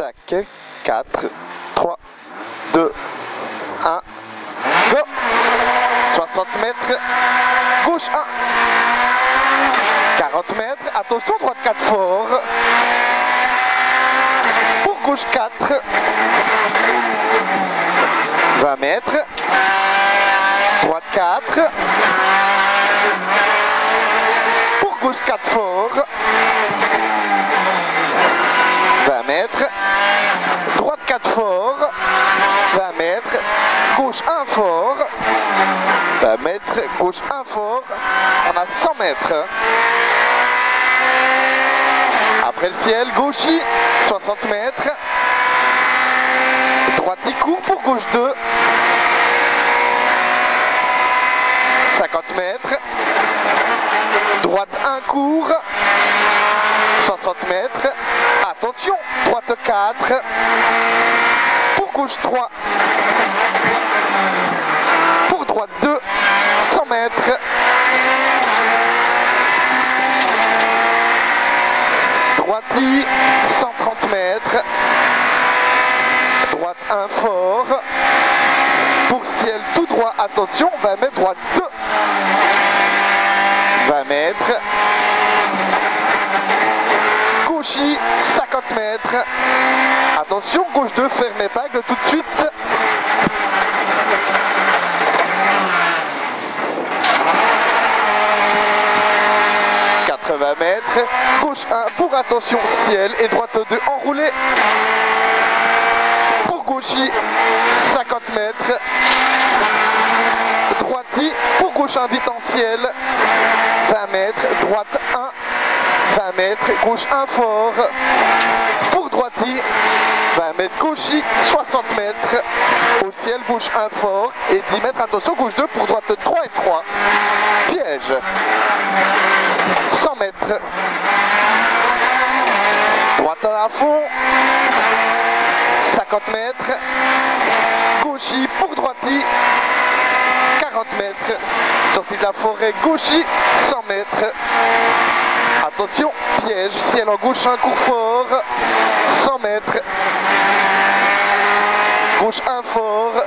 5, 4, 3, 2, 1, go! 60 mètres, gauche 1, 40 mètres, attention, droite 4 fort, pour gauche 4, 20 mètres, droite 4, pour gauche 4 fort, 20 mètres, 4 fort, 20 mètres, gauche 1 fort, 20 mètres, gauche 1 fort, on a 100 mètres. Après le ciel, gauchis, 60 mètres, droite y court pour gauche 2, 50 mètres, droite 1 court, 60 mètres, attention, droite 4, pour gauche 3, pour droite 2, 100 mètres, droite 130 mètres, droite 1 fort, pour ciel tout droit, attention, 20 mètres, droite 2, 20 mètres, 50 mètres, attention, gauche 2, fermez pas, tout de suite, 80 mètres, gauche 1 pour attention ciel et droite 2 enroulé. Pour gauchis 50 mètres, droite pour gauche 1 vite en ciel. 20 mètres, droite 1 20 mètres, gauche 1 fort 20 mètres gauchis 60 mètres au ciel gauche 1 fort et 10 mètres attention gauche 2 pour droite 3 et 3 piège 100 mètres. Droite à fond. 50 mètres. Gauchis pour droiti. 40 mètres. Sortie de la forêt gauchis. 100 mètres. Attention, piège, ciel en gauche, un cours fort. 100 mètres. Gauche 1 fort.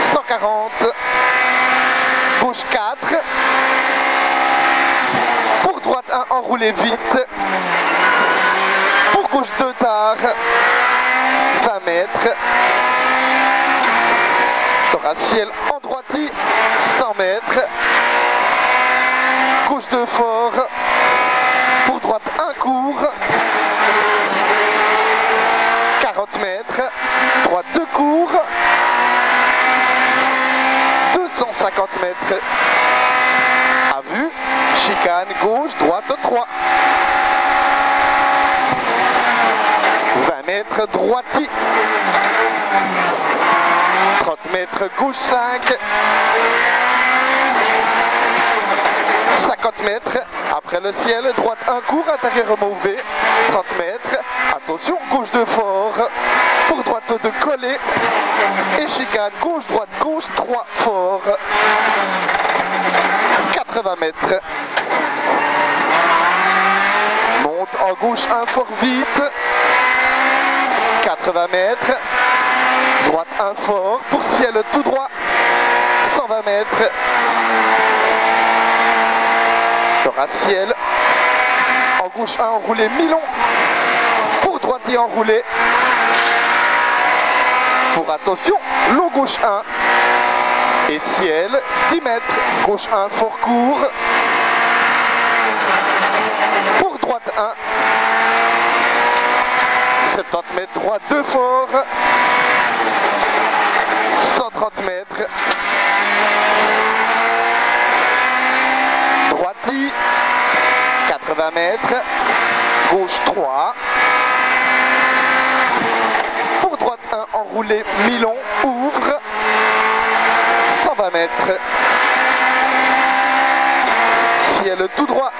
140. Gauche 4 droite 1 enroulé vite. Pour gauche 2 tard. 20 mètres. Aura ciel en droiti. 100 mètres. Gauche 2 fort. Pour droite 1 court. 40 mètres. Droite 2 court. 250 mètres vue, chicane gauche, droite 3. 20 mètres droiti. 30 mètres gauche 5. 50 mètres, après le ciel, droite 1 court, intérieur mauvais, 30 mètres, attention, gauche de fort, droite de coller, et chicane, gauche, droite, gauche, 3 fort. 80 mètres. Monte en gauche un fort vite. 80 mètres. Droite un fort. Pour ciel tout droit. 120 mètres. Aura ciel. En gauche 1 enroulé mi-long. Pour droite et enroulé. Pour attention, long gauche 1 et ciel, 10 mètres, gauche 1, fort court, pour droite 1, 70 mètres, droite 2 fort, 130 mètres, droite 10, 80 mètres, gauche 3, pour droite 1, enroulé, mi-long, ouvre, 120 mètres. Ciel tout droit,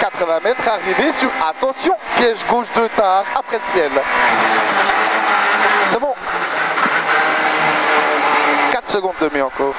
80 mètres, arrivé sur, attention, piège gauche de tard, après ciel. C'est bon. 4 secondes de mieux encore.